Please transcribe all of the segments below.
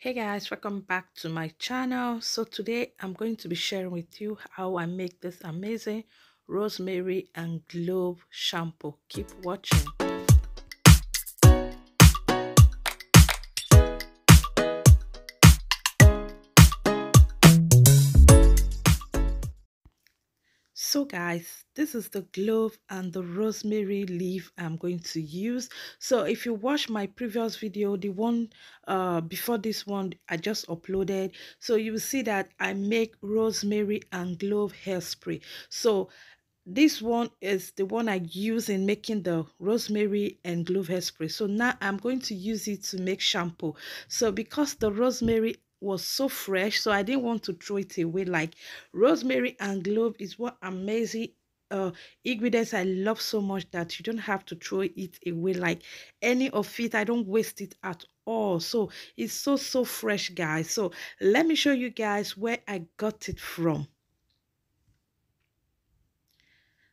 hey guys welcome back to my channel. So today i'm going to be sharing with you how i make this amazing rosemary and clove shampoo. Keep watching so guys this is the clove and the rosemary leaf i'm going to use so if you watch my previous video the one uh before this one i just uploaded so you will see that i make rosemary and clove hairspray so this one is the one I use in making the rosemary and clove hairspray. So now I'm going to use it to make shampoo. So because the rosemary was so fresh so i didn't want to throw it away. Like rosemary and clove is what amazing uh ingredients i love so much that you don't have to throw it away. Like any of it i don't waste it at all. So it's so so fresh guys. So let me show you guys where i got it from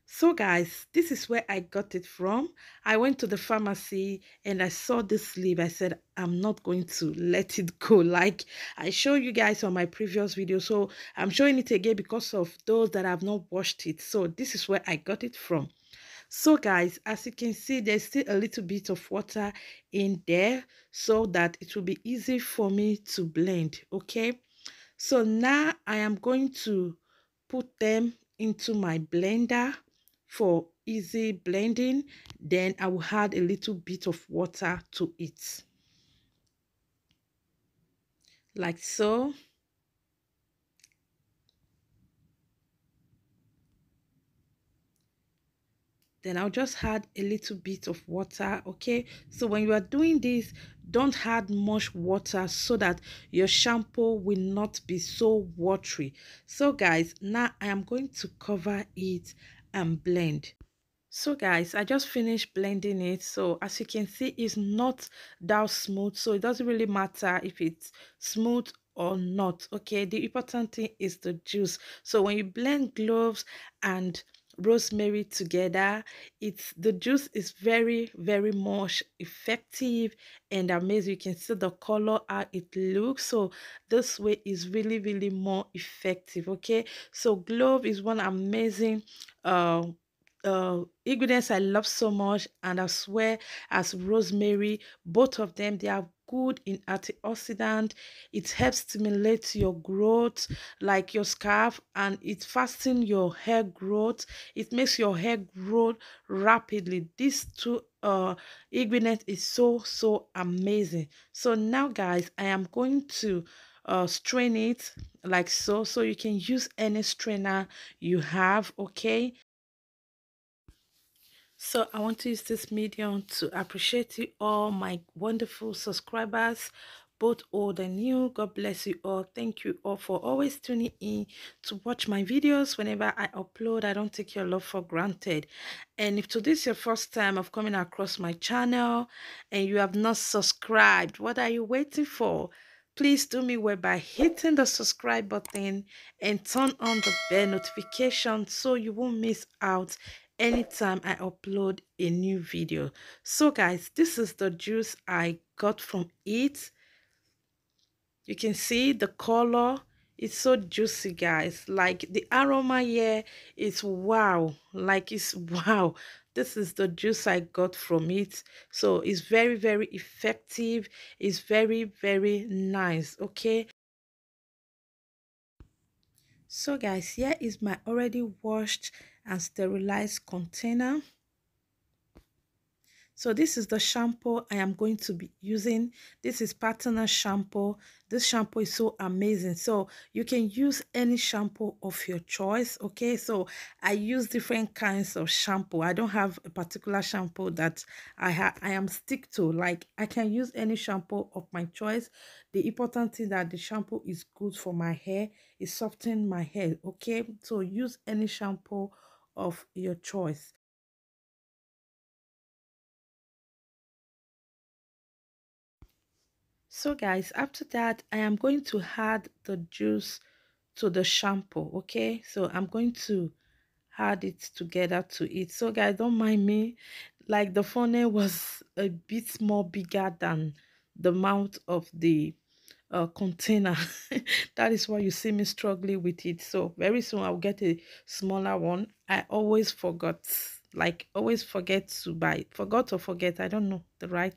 so guys, this is where I got it from. I went to the pharmacy and I saw this leaf. I said, I'm not going to let it go. Like I showed you guys on my previous video. So I'm showing it again because of those that have not watched it. So this is where I got it from. So guys, as you can see, there's still a little bit of water in there so that it will be easy for me to blend. Okay. So now I am going to put them into my blender for easy blending then I will add a little bit of water to it. Like so. Then I'll just add a little bit of water okay? So when you are doing this don't add much water so that your shampoo will not be so watery. So guys now I am going to cover it and blend. So guys i just finished blending it. So as you can see it's not that smooth. So it doesn't really matter if it's smooth or not okay? The important thing is the juice. So when you blend cloves and rosemary together. It's the juice is very very much effective and amazing. You can see the color how it looks. So this way is really really more effective okay? So clove is one amazing uh uh, ingredients I love so much, and I swear as rosemary, both of them they are good in antioxidant. It helps stimulate your growth, like your scalp, and it fastens your hair growth. It makes your hair grow rapidly. These two uh ingredients is so so amazing. So now, guys, I am going to uh strain it like so so you can use any strainer you have okay so I want to use this medium to appreciate you all, my wonderful subscribers, both old and new. God bless you all. Thank you all for always tuning in to watch my videos whenever I upload. I don't take your love for granted. And if today is your first time of coming across my channel and you have not subscribed, what are you waiting for? Please do me well by hitting the subscribe button and turn on the bell notification so you won't miss out anytime I upload a new video. So guys, this is the juice I got from it. You can see the color. It's so juicy, guys. Like the aroma here is wow. Like it's wow. This is the juice I got from it. So it's very, very effective. It's very, very nice. Okay. So guys, here is my already washed and sterilized container. So this is the shampoo I am going to be using. This is Partner shampoo. This shampoo is so amazing. So you can use any shampoo of your choice. Okay, so I use different kinds of shampoo. I don't have a particular shampoo that I have. I am stick to. Like I can use any shampoo of my choice. The important thing that the shampoo is good for my hair. It soften my hair. Okay, so use any shampoo of your choice. So guys, after that, I am going to add the juice to the shampoo, okay? So I'm going to add it together to it. So guys, don't mind me. Like the funnel was a bit more bigger than the mouth of the uh, container. That is why you see me struggling with it. So very soon i'll get a smaller one. I always forgot like always forget to buy. Forgot or forget i don't know the right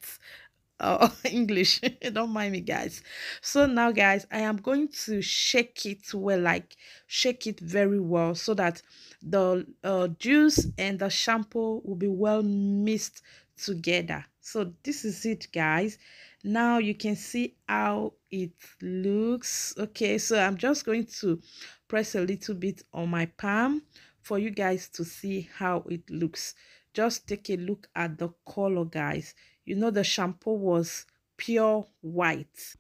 uh, english. Don't mind me guys. So now guys i am going to shake it well like shake it very well so that the uh, juice and the shampoo will be well mixed together. So this is it guys now you can see how it looks. Okay so i'm just going to press a little bit on my palm for you guys to see how it looks. Just take a look at the color guys. You know the shampoo was pure white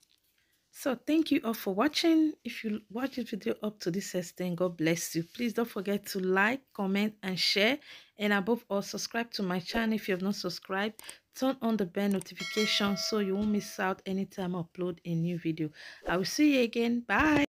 so thank you all for watching. If you watch this video up to this extent god bless you. Please don't forget to like comment and share. And above all subscribe to my channel if you have not subscribed. Turn on the bell notification so you won't miss out anytime i upload a new video. I will see you again. Bye